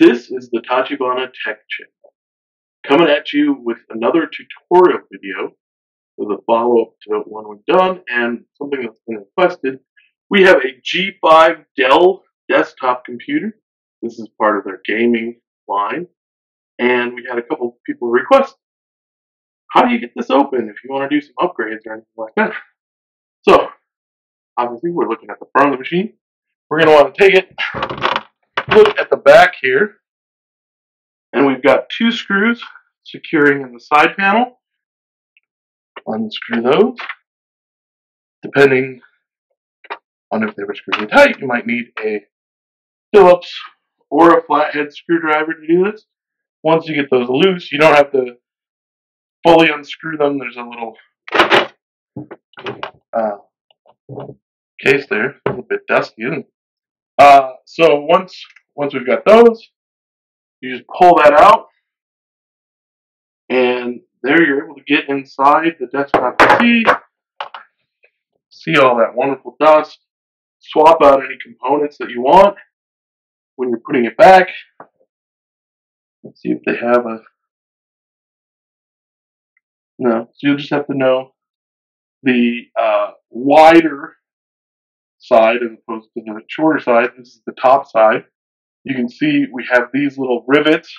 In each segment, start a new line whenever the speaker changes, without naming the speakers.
This is the Tachibana Tech Channel, coming at you with another tutorial video with a follow-up to one we've done and something that's been requested. We have a G5 Dell desktop computer. This is part of their gaming line. And we had a couple people request, how do you get this open if you want to do some upgrades or anything like that? So, obviously we're looking at the front of the machine. We're going to want to take it, look at the back here, and we've got two screws securing in the side panel. Unscrew those. Depending on if they were screwed tight, you might need a Phillips or a flathead screwdriver to do this. Once you get those loose, you don't have to fully unscrew them. There's a little uh, case there, a little bit dusty. Uh, so once once we've got those, you just pull that out, and there you're able to get inside the desktop PC, see all that wonderful dust, swap out any components that you want when you're putting it back. Let's see if they have a no. So you'll just have to know the uh, wider side as opposed to the shorter side. This is the top side. You can see we have these little rivets.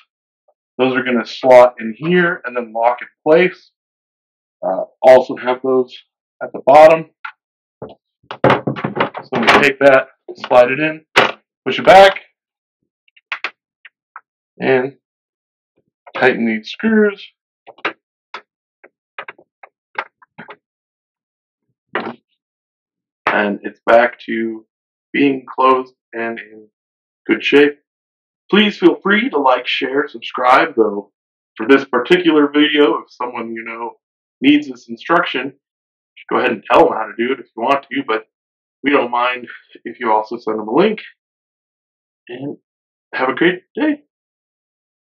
Those are going to slot in here and then lock in place. Uh, also have those at the bottom. So we take that, slide it in, push it back, and tighten these screws. And it's back to being closed and in good shape. Please feel free to like, share, subscribe, though for this particular video, if someone you know needs this instruction, go ahead and tell them how to do it if you want to, but we don't mind if you also send them a link. And have a great day.